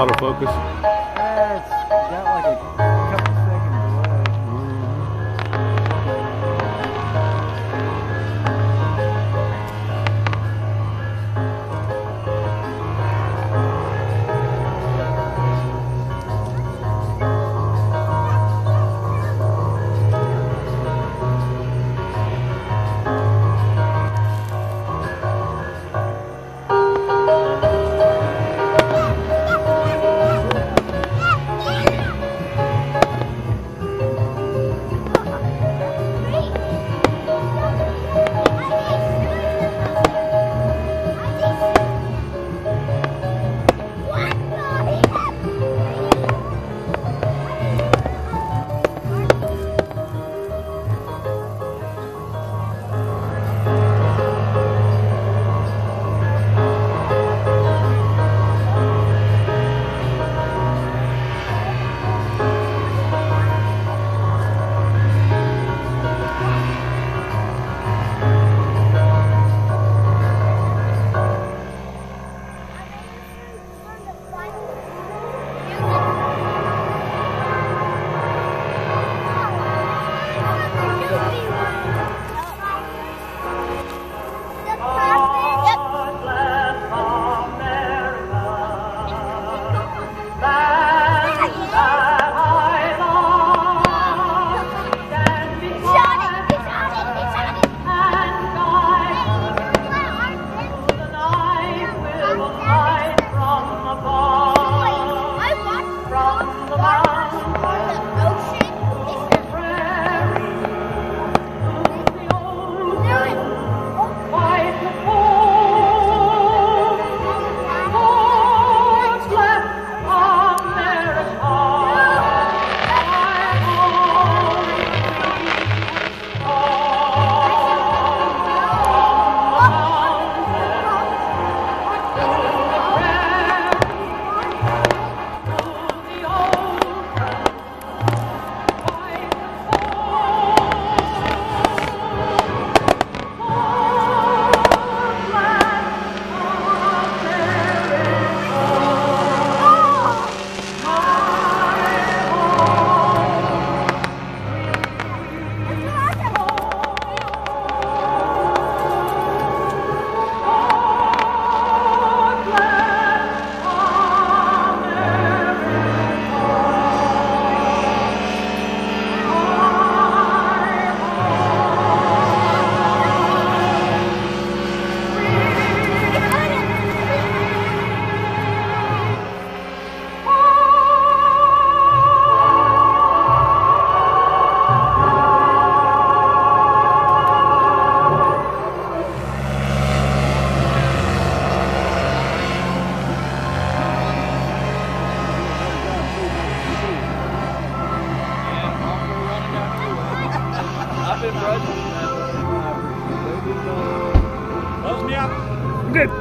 autofocus. Stop. Close me up. I'm good.